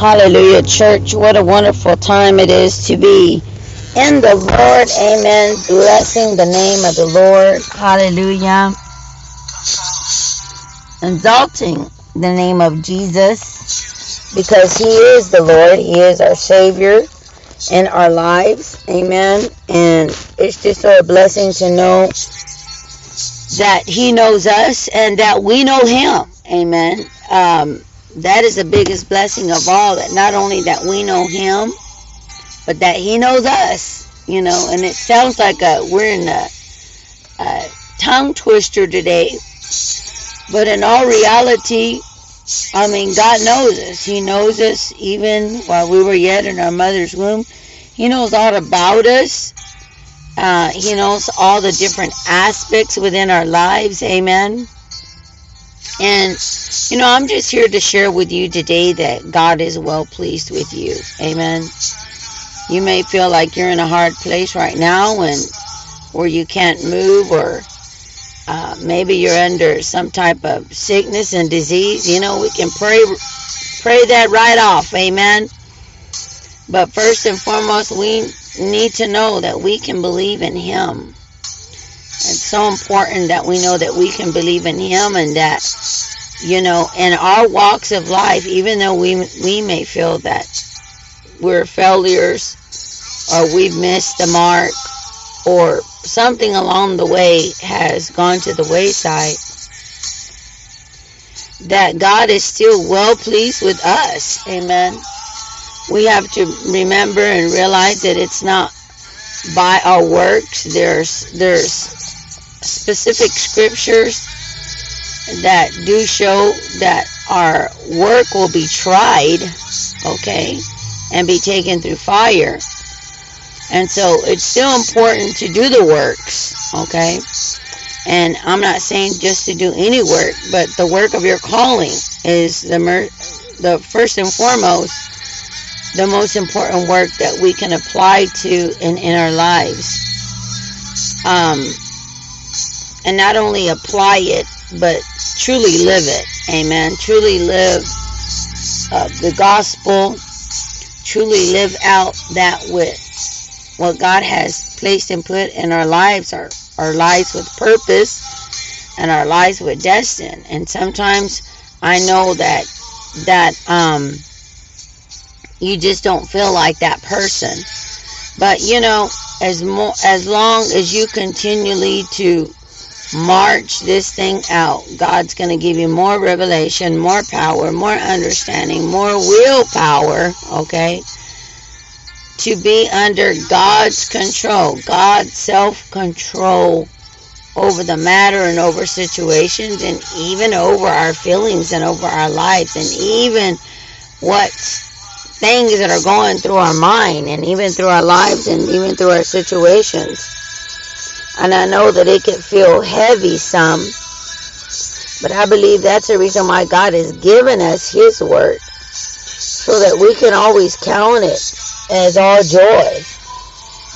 Hallelujah, church. What a wonderful time it is to be in the Lord. Amen. Blessing the name of the Lord. Hallelujah. Exalting the name of Jesus because He is the Lord. He is our Savior in our lives. Amen. And it's just so a blessing to know that He knows us and that we know Him. Amen. Um, that is the biggest blessing of all that not only that we know him but that he knows us you know and it sounds like a, we're in a, a tongue twister today but in all reality i mean god knows us. He knows us even while we were yet in our mother's womb. He knows all about us. Uh, he knows all the different aspects within our lives. Amen and you know, I'm just here to share with you today that God is well pleased with you. Amen. You may feel like you're in a hard place right now and where you can't move or uh, maybe you're under some type of sickness and disease. You know, we can pray pray that right off. Amen. But first and foremost, we need to know that we can believe in him. So important that we know that we can believe in him and that you know, in our walks of life, even though we we may feel that we're failures or we've missed the mark or something along the way has gone to the wayside, that God is still well pleased with us. Amen. We have to remember and realize that it's not by our works. There's there's specific scriptures that do show that our work will be tried, okay, and be taken through fire. And so it's still important to do the works, okay? And I'm not saying just to do any work, but the work of your calling is the mer- the first and foremost the most important work that we can apply to in, in our lives. Um, and not only apply it, but truly live it. Amen. Truly live uh, the gospel. Truly live out that with what God has placed and put in our lives, our, our lives with purpose and our lives with destiny. And sometimes I know that that um you just don't feel like that person. But you know, as more as long as you continually to march this thing out, God's going to give you more revelation, more power, more understanding, more willpower, okay? To be under God's control, God's self control over the matter and over situations and even over our feelings and over our lives and even what things that are going through our mind and even through our lives and even through our situations. And I know that it can feel heavy some, but I believe that's the reason why God has given us His Word so that we can always count it as all joy.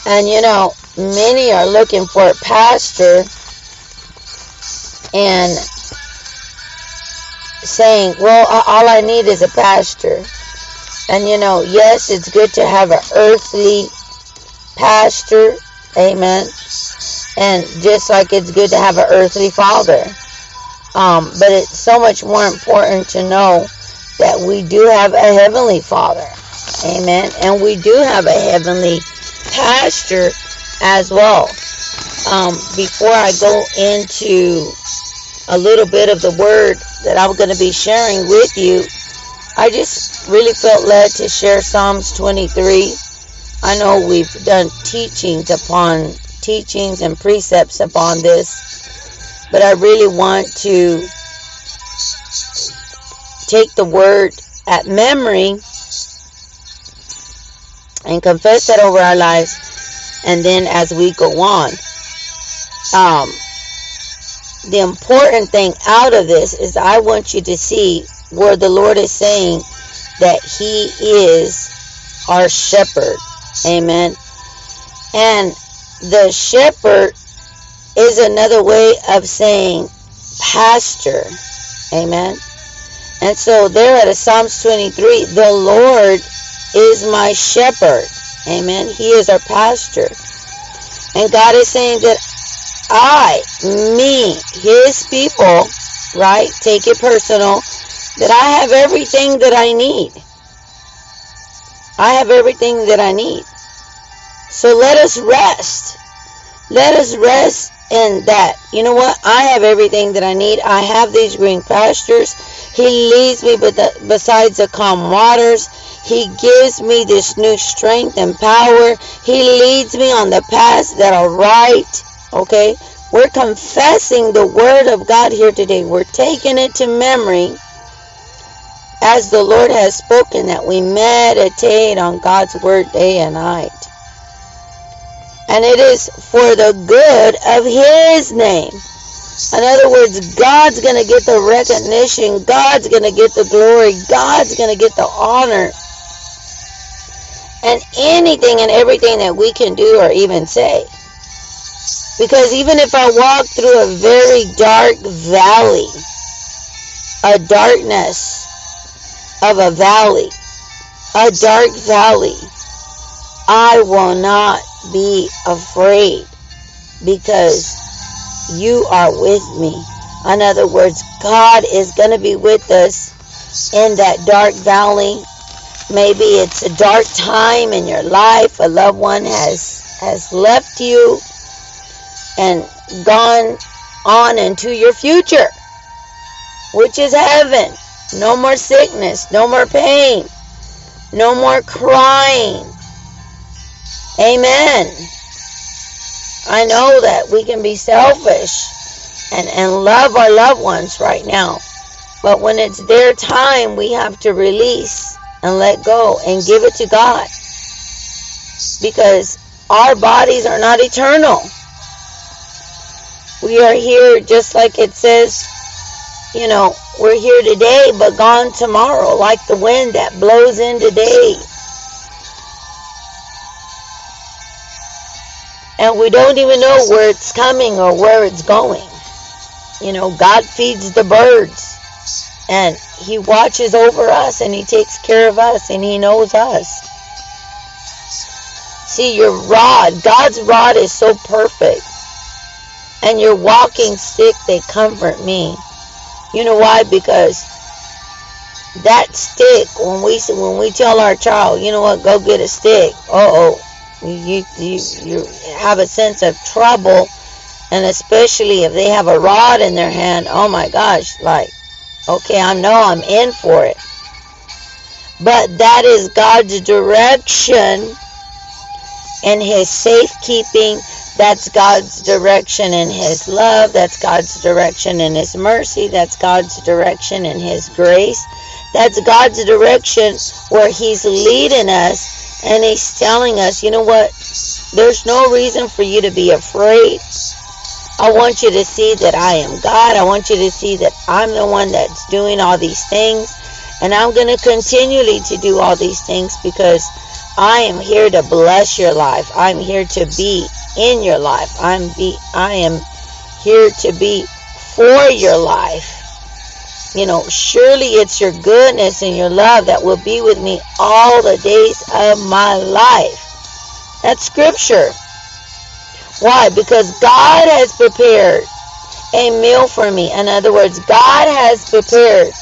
And you know, many are looking for a pastor and saying, well, all I need is a pastor. And you know, yes, it's good to have an earthly pastor. Amen. And just like it's good to have an earthly father. Um, but it's so much more important to know that we do have a heavenly father. Amen. And we do have a heavenly pastor as well. Um, before I go into a little bit of the word that I'm going to be sharing with you, I just really felt led to share Psalms 23. I know we've done teachings upon teachings and precepts upon this, but I really want to take the word at memory and confess that over our lives and then as we go on um, the important thing out of this is I want you to see where the Lord is saying that He is our shepherd. Amen. And the shepherd is another way of saying pastor. Amen. And so there at Psalms 23, the Lord is my shepherd. Amen. He is our pastor. And God is saying that I, me, his people, right? Take it personal. That I have everything that I need. I have everything that I need. So let us rest. Let us rest in that. You know what? I have everything that I need. I have these green pastures. He leads me besides the calm waters. He gives me this new strength and power. He leads me on the paths that are right. Okay? We're confessing the word of God here today. We're taking it to memory as the Lord has spoken that we meditate on God's word day and night. And it is for the good of his name. In other words, God's going to get the recognition. God's going to get the glory. God's going to get the honor. And anything and everything that we can do or even say. Because even if I walk through a very dark valley, a darkness of a valley, a dark valley, I will not be afraid because you are with me. In other words, God is going to be with us in that dark valley. Maybe it's a dark time in your life. A loved one has has left you and gone on into your future, which is heaven. No more sickness, no more pain, no more crying. Amen. I know that we can be selfish and, and love our loved ones right now. But when it's their time, we have to release and let go and give it to God. Because our bodies are not eternal. We are here just like it says, you know, we're here today but gone tomorrow, like the wind that blows in today. And we don't even know where it's coming or where it's going. You know, God feeds the birds and He watches over us and He takes care of us and He knows us. See, your rod, God's rod is so perfect and your walking stick, they comfort me. You know why? Because that stick, when we when we tell our child, you know what, go get a stick. Uh oh, you you you have a sense of trouble, and especially if they have a rod in their hand. Oh my gosh, like, okay, I know I'm in for it. But that is God's direction and His safekeeping That's God's direction in His love. That's God's direction in His mercy. That's God's direction in His grace. That's God's direction where He's leading us and He's telling us, you know what? There's no reason for you to be afraid. I want you to see that I am God. I want you to see that I'm the one that's doing all these things. And I'm going to continually to do all these things because I am here to bless your life. I'm here to be in your life. I'm be I am here to be for your life. You know, surely it's your goodness and your love that will be with me all the days of my life. That's scripture. Why? Because God has prepared a meal for me. In other words, God has prepared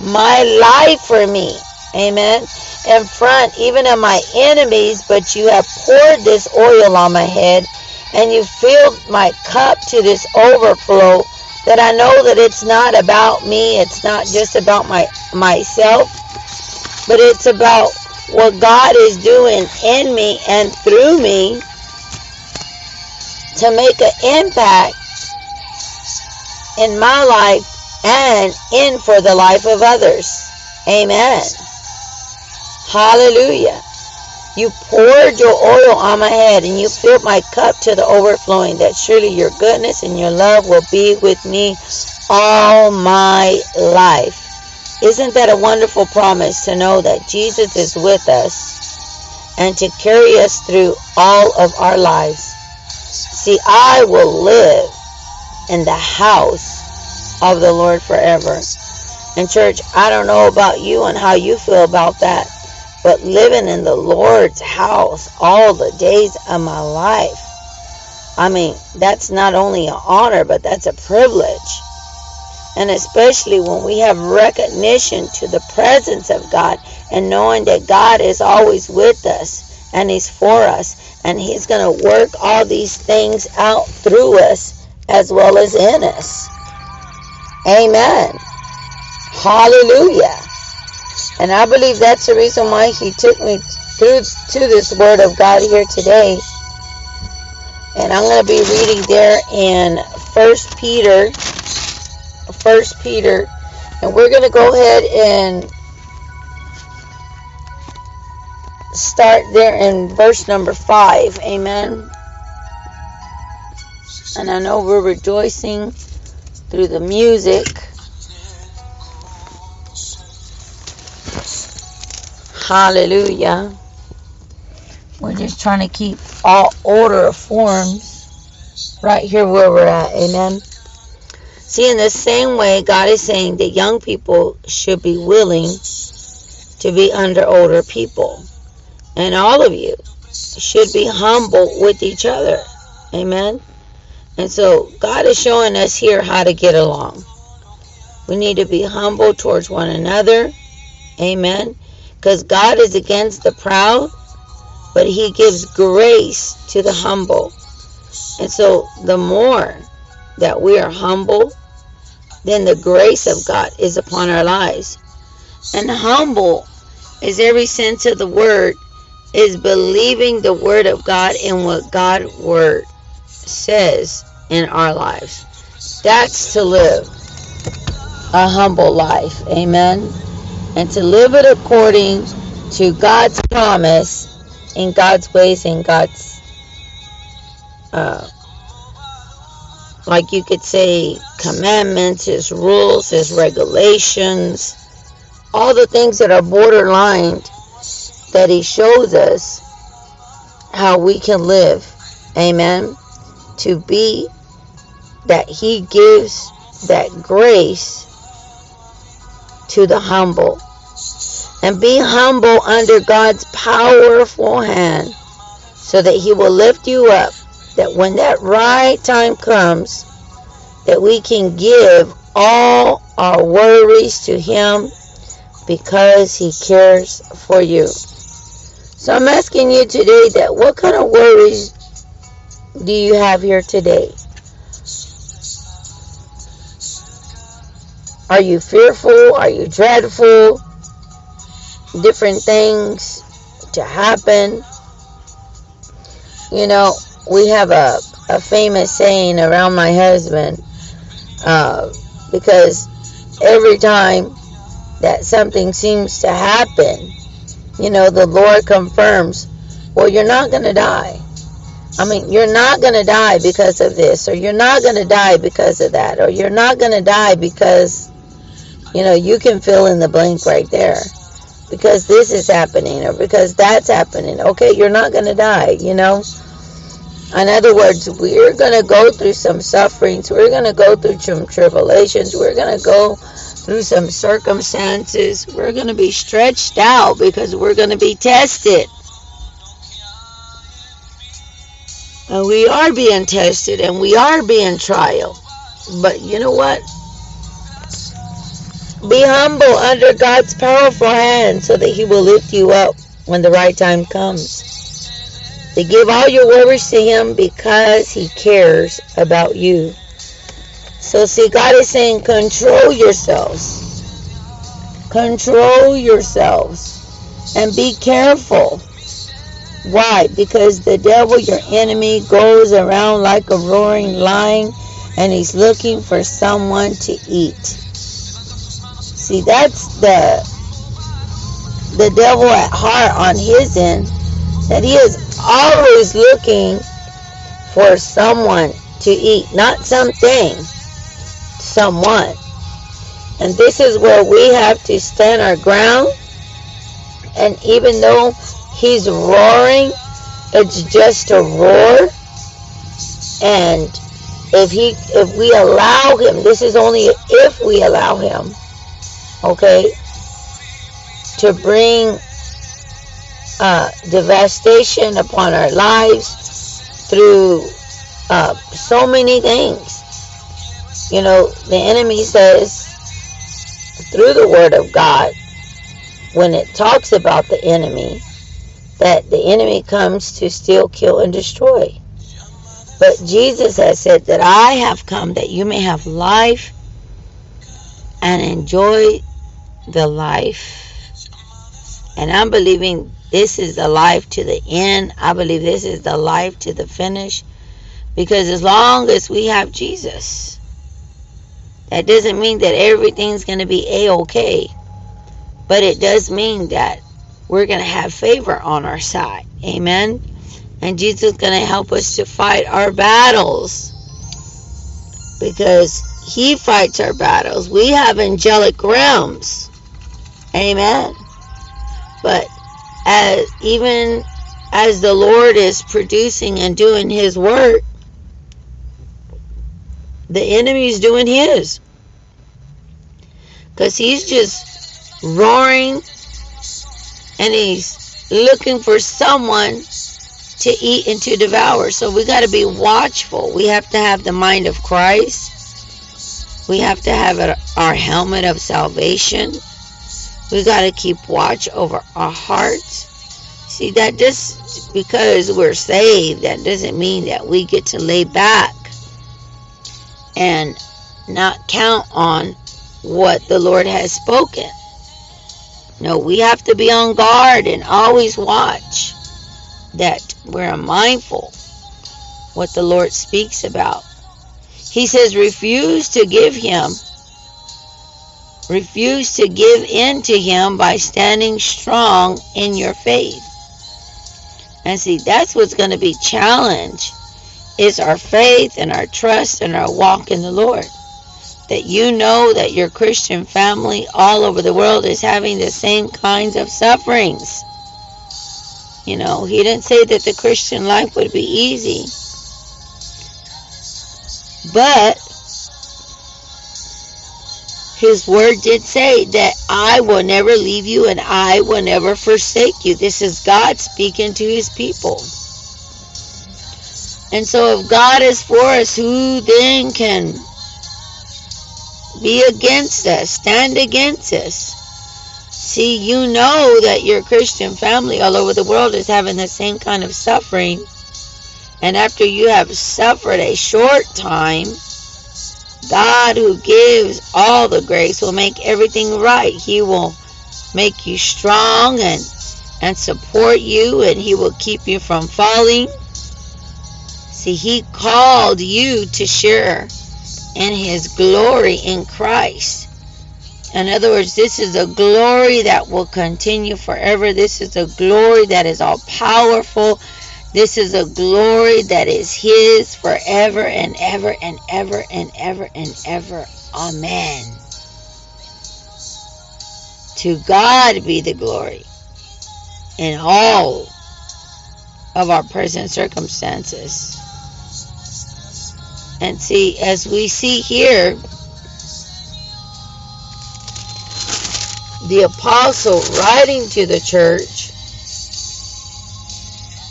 my life for me. Amen. In front even of my enemies, but you have poured this oil on my head and you filled my cup to this overflow that I know that it's not about me, it's not just about my myself, but it's about what God is doing in me and through me to make an impact in my life and in for the life of others. Amen. Hallelujah. You poured your oil on my head and you filled my cup to the overflowing, that surely your goodness and your love will be with me all my life. Isn't that a wonderful promise to know that Jesus is with us and to carry us through all of our lives? See, I will live in the house of the Lord forever. And church, I don't know about you and how you feel about that, but living in the Lord's house all the days of my life, I mean, that's not only an honor, but that's a privilege. And especially when we have recognition to the presence of God and knowing that God is always with us and He's for us and He's going to work all these things out through us as well as in us. Amen. Hallelujah. And I believe that's the reason why he took me through to this word of God here today. And I'm going to be reading there in First Peter. First Peter. And we're going to go ahead and start there in verse number 5. Amen. And I know we're rejoicing through the music. Hallelujah. We're just trying to keep all order of forms right here where we're at. Amen. See, in the same way, God is saying that young people should be willing to be under older people. And all of you should be humble with each other. Amen. And so God is showing us here how to get along. We need to be humble towards one another. Amen. Because God is against the proud, but He gives grace to the humble. And so the more that we are humble, then the grace of God is upon our lives. And humble is every sense of the word is believing the word of God and what God word says in our lives. That's to live a humble life. Amen. And to live it according to God's promise in God's ways and God's uh, like you could say commandments, his rules, his regulations, all the things that are borderline that he shows us how we can live. Amen. To be that he gives that grace to the humble. And be humble under God's powerful hand so that he will lift you up. That when that right time comes, that we can give all our worries to him because he cares for you. So I'm asking you today that what kind of worries do you have here today? Are you fearful? Are you dreadful? Different things to happen. You know, we have a a famous saying around my husband uh, because every time that something seems to happen, you know, the Lord confirms, well, you're not going to die. I mean, you're not going to die because of this, or you're not going to die because of that, or you're not going to die because, you know, you can fill in the blank right there. Because this is happening, or because that's happening. Okay, you're not going to die, you know? In other words, we're going to go through some sufferings. We're going to go through some tribulations. We're going to go through some circumstances. We're going to be stretched out because we're going to be tested. And we are being tested and we are being trial. But you know what? Be humble under God's powerful hand so that He will lift you up when the right time comes. To give all your worries to Him because He cares about you. So, see, God is saying, control yourselves. Control yourselves. And be careful. Why? Because the devil, your enemy, goes around like a roaring lion and he's looking for someone to eat. See, that's the the devil at heart on his end, that he is always looking for someone to eat, not something, someone. And this is where we have to stand our ground. And even though he's roaring, it's just a roar. And if he if we allow him, this is only if we allow him, okay, to bring uh, devastation upon our lives through uh, so many things. You know, the enemy says through the Word of God, when it talks about the enemy, that the enemy comes to steal, kill, and destroy. But Jesus has said that I have come that you may have life and enjoy the life. And I'm believing this is the life to the end. I believe this is the life to the finish. Because as long as we have Jesus, that doesn't mean that everything's going to be a-okay. But it does mean that we're going to have favor on our side. Amen. And Jesus is going to help us to fight our battles. Because he fights our battles. We have angelic realms. Amen. But as even as the Lord is producing and doing his work, the enemy is doing his. Because he's just roaring and he's looking for someone to eat and to devour. So we got to be watchful. We have to have the mind of Christ. We have to have our helmet of salvation. We got to keep watch over our hearts. See, that just because we're saved, that doesn't mean that we get to lay back and not count on what the Lord has spoken. No, we have to be on guard and always watch that we're mindful what the Lord speaks about. He says, refuse to give him, refuse to give in to him by standing strong in your faith. And see, that's what's going to be challenged is our faith and our trust and our walk in the Lord. That you know that your Christian family all over the world is having the same kinds of sufferings. You know, he didn't say that the Christian life would be easy. But his word did say that I will never leave you and I will never forsake you. This is God speaking to his people. And so if God is for us, who then can be against us, stand against us? See, you know that your Christian family all over the world is having the same kind of suffering. And after you have suffered a short time, God who gives all the grace will make everything right. He will make you strong and and support you and he will keep you from falling. See, He called you to share in His glory in Christ. In other words, this is a glory that will continue forever. This is a glory that is all powerful. This is a glory that is His forever and ever and ever and ever and ever. Amen. To God be the glory in all of our present circumstances. And see, as we see here, the apostle writing to the church,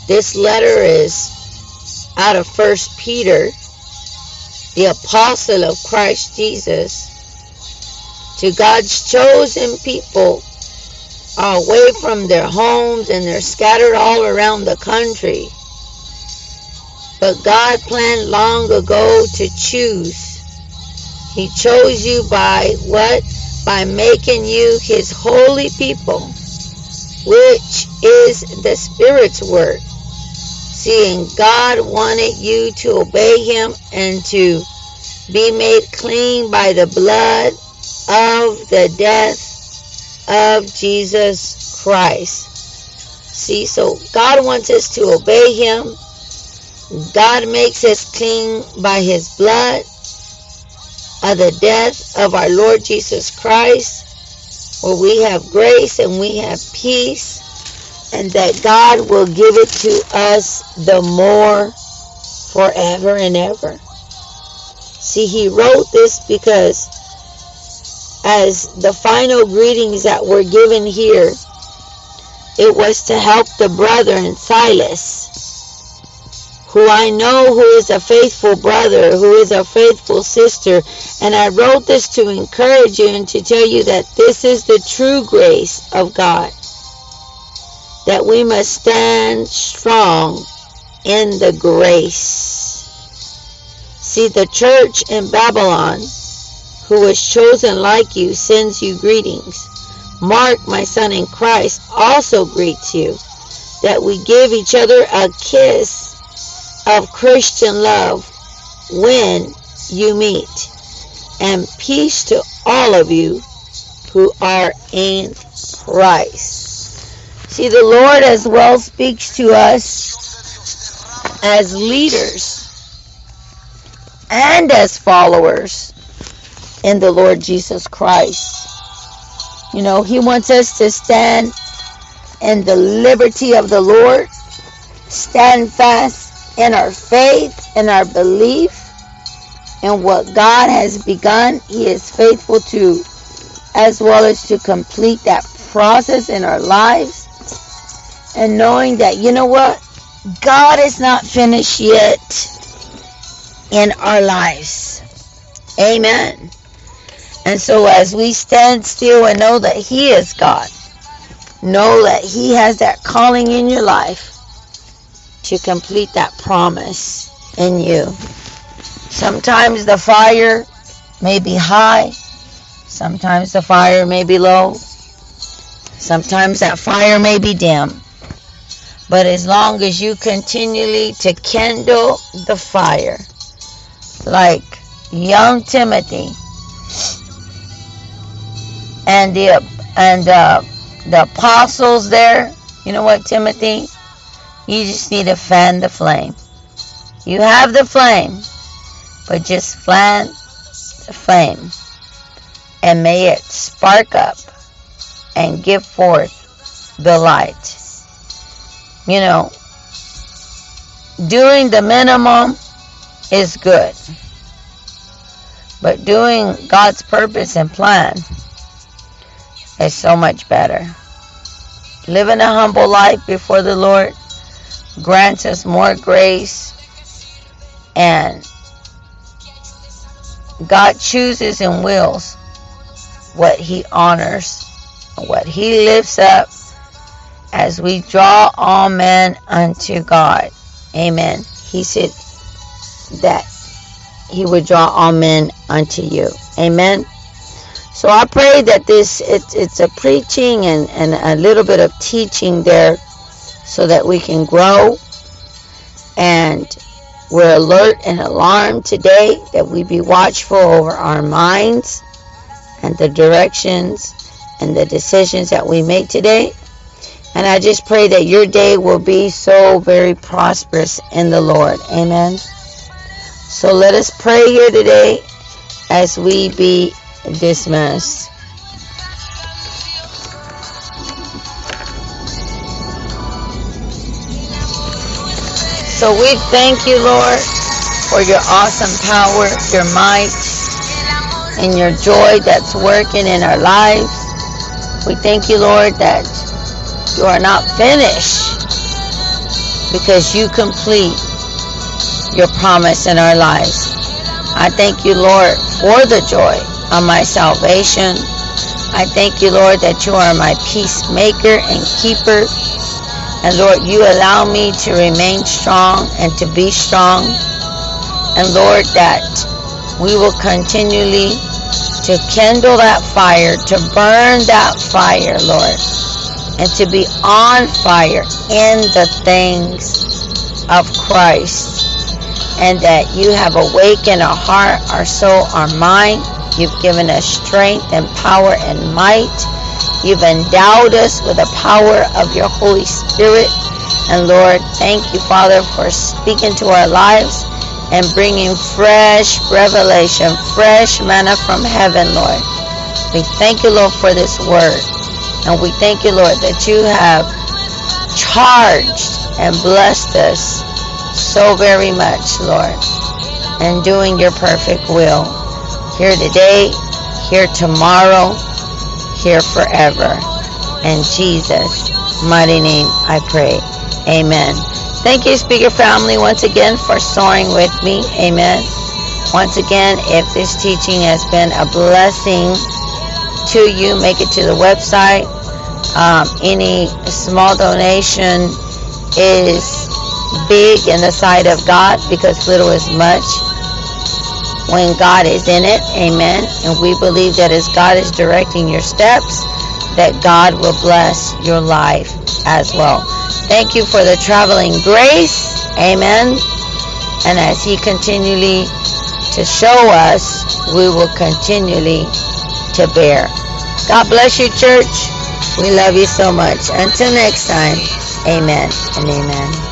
this letter is out of First Peter, the apostle of Christ Jesus, to God's chosen people away from their homes and they're scattered all around the country. But God planned long ago to choose. He chose you by what? By making you his holy people, which is the Spirit's work. Seeing God wanted you to obey him and to be made clean by the blood of the death of Jesus Christ. See, so God wants us to obey him. God makes us clean by his blood of the death of our Lord Jesus Christ, where we have grace and we have peace, and that God will give it to us the more forever and ever. See, he wrote this because as the final greetings that were given here, it was to help the brother and Silas, who I know who is a faithful brother, who is a faithful sister. And I wrote this to encourage you and to tell you that this is the true grace of God. That we must stand strong in the grace. See, the church in Babylon who was chosen like you, sends you greetings. Mark, my son in Christ, also greets you, that we give each other a kiss of Christian love when you meet. And peace to all of you who are in Christ. See, the Lord as well speaks to us as leaders and as followers in the Lord Jesus Christ. You know, He wants us to stand in the liberty of the Lord, stand fast in our faith, in our belief, in what God has begun. He is faithful to, as well as to complete that process in our lives. And knowing that, you know what? God is not finished yet in our lives. Amen. And so as we stand still and know that He is God, know that He has that calling in your life to complete that promise in you. Sometimes the fire may be high. Sometimes the fire may be low. Sometimes that fire may be dim. But as long as you continually to kindle the fire, like young Timothy, and the and uh, the apostles there. You know what, Timothy? You just need to fan the flame. You have the flame, but just fan the flame, and may it spark up and give forth the light. You know, doing the minimum is good, but doing God's purpose and plan is so much better. Living a humble life before the Lord grants us more grace and God chooses and wills what he honors, what he lifts up as we draw all men unto God. Amen. He said that he would draw all men unto you. Amen. So I pray that this it's it's a preaching and, and a little bit of teaching there so that we can grow and we're alert and alarmed today, that we be watchful over our minds and the directions and the decisions that we make today. And I just pray that your day will be so very prosperous in the Lord. Amen. So let us pray here today as we be dismissed. So we thank you, Lord, for your awesome power, your might, and your joy that's working in our lives. We thank you, Lord, that you are not finished because you complete your promise in our lives. I thank you, Lord, for the joy of my salvation. I thank you, Lord, that you are my peacemaker and keeper. And Lord, you allow me to remain strong and to be strong. And Lord, that we will continually to kindle that fire, to burn that fire, Lord, and to be on fire in the things of Christ. And that you have awakened our heart, our soul, our mind. You've given us strength and power and might. You've endowed us with the power of your Holy Spirit. And Lord, thank you, Father, for speaking to our lives and bringing fresh revelation, fresh manna from heaven, Lord. We thank you, Lord, for this word. And we thank you, Lord, that you have charged and blessed us so very much, Lord, and doing your perfect will. Here today, here tomorrow, here forever. In Jesus' mighty name I pray. Amen. Thank you, Spreaker family, once again for soaring with me. Amen. Once again, if this teaching has been a blessing to you, make it to the website. Um, any small donation is big in the sight of God because little is much when God is in it. Amen. And we believe that as God is directing your steps, that God will bless your life as well. Thank you for the traveling grace. Amen. And as He continually to show us, we will continually to bear. God bless you, church. We love you so much. Until next time, amen and amen.